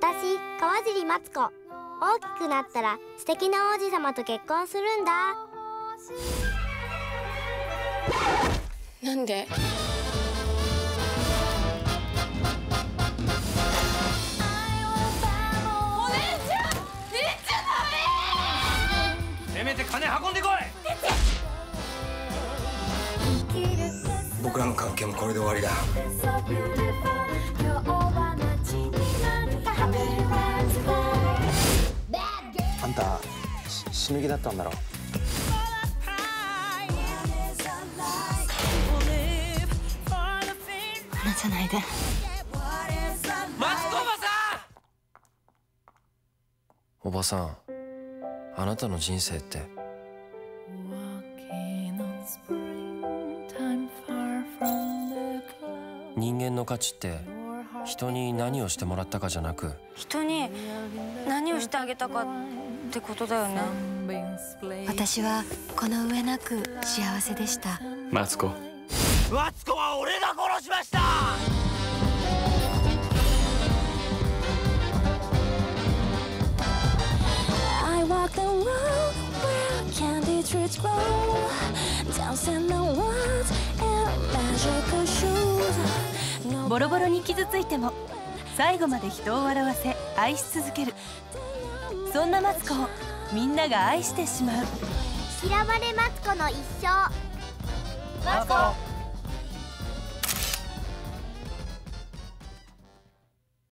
私川尻マツコ。大きくなったら素敵な王子様と結婚するんだ。なんで？せめて金運んでこい僕らの関係もこれで終わりだあんた死ぬ気だったんだろ？話さないで。マツコおばさん！おばさんあなたの人生って？人間の価値って人に何をしてもらったかじゃなく人に何をしてあげたかってことだよね。私はこの上なく幸せでした。マツコ。マツコは俺が殺しましたボロボロに傷ついても最後まで人を笑わせ愛し続ける。そんなマツコをみんなが愛してしまう。嫌われマツコの一生。マツコ